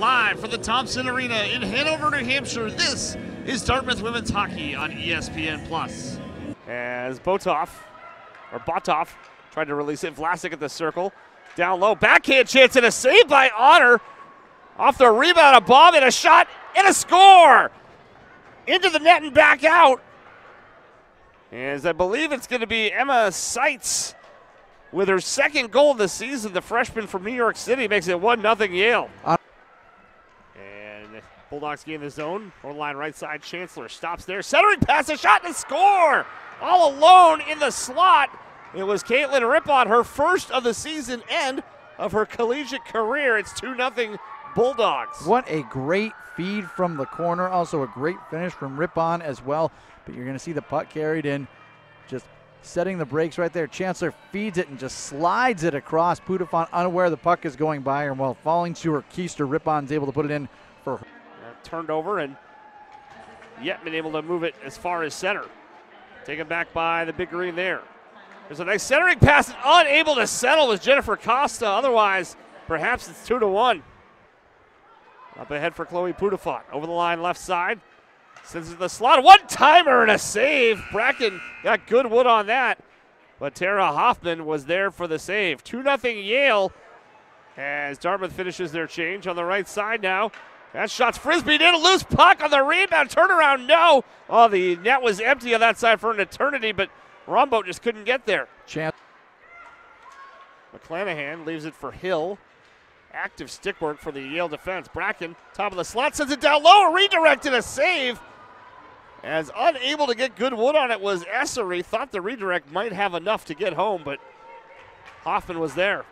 Live from the Thompson Arena in Hanover, New Hampshire, this is Dartmouth Women's Hockey on ESPN Plus. As Botov, or Botov, tried to release it. Vlasic at the circle. Down low. Backhand chance and a save by Honor. Off the rebound, a bomb and a shot and a score. Into the net and back out. As I believe it's going to be Emma Seitz with her second goal of the season. The freshman from New York City makes it 1 0 Yale. And Bulldogs gain the zone. On line right side. Chancellor stops there. Centering pass, a shot and a score. All alone in the slot. It was Caitlin Rippon, her first of the season and of her collegiate career. It's 2 0 Bulldogs. What a great feed from the corner. Also, a great finish from Rippon as well. But you're going to see the puck carried in, just setting the brakes right there. Chancellor feeds it and just slides it across. Pudafon unaware the puck is going by her. And while falling to her keister, Rippon's able to put it in for her. Uh, turned over and yet been able to move it as far as center. Taken back by the big green there. There's a nice centering pass, unable to settle with Jennifer Costa. Otherwise, perhaps it's two to one. Up ahead for Chloe Pudafont. Over the line, left side. Sends it to the slot. One timer and a save. Bracken got good wood on that. But Tara Hoffman was there for the save. 2 0 Yale as Dartmouth finishes their change on the right side now. That shot's frisbeed in, a loose puck on the rebound, turnaround, no. Oh, the net was empty on that side for an eternity, but Rombo just couldn't get there. Chance. McClanahan leaves it for Hill. Active stick work for the Yale defense. Bracken, top of the slot, sends it down low, redirected a save. As unable to get good wood on it was Essery. Thought the redirect might have enough to get home, but Hoffman was there.